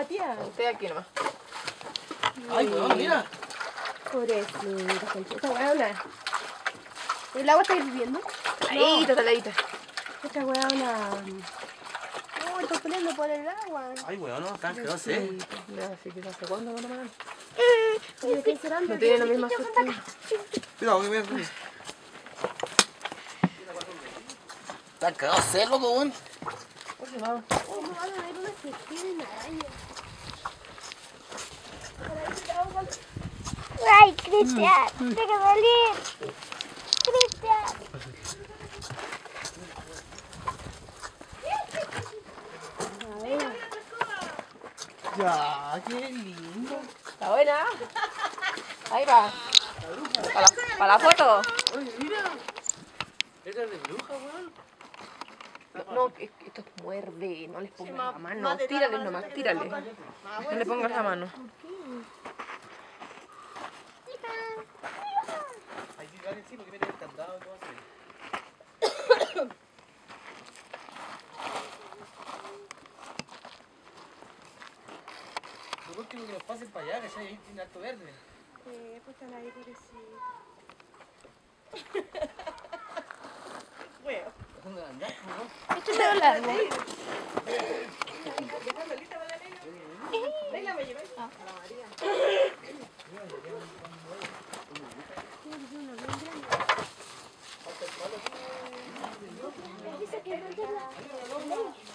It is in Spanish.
Matías. Estoy aquí nomás. Ay, weón, mira. Pobrecita, concha. Esta weona. ¿El agua está hirviendo? Taladita, taladita. Esta weona. Uy, estoy peleando por el agua. Ay, weón, no, tan quedó sé. Ya, así que hace cuándo no tomaron. Oye, ¿qué será? No tiene la misma suerte. Cuidado, que voy a Tan cagado sé, loco, weón. ¿Cómo van a ver unas que tienen araña? Ay, Cristian, deja salir. Cristian. Ya, qué lindo. Está buena. Ahí va. Para la, para la foto. Oye, mira. Es de bruja, weón. No, esto muerde. No les pongas la mano. Tírales nomás, tírale. No le pongas la mano. Hay que llegar encima que viene el candado y todo así. Lo que nos pasen para allá, que ahí tiene alto verde. Eh, pues están ahí, pobrecito. Échate largo. Leila me María.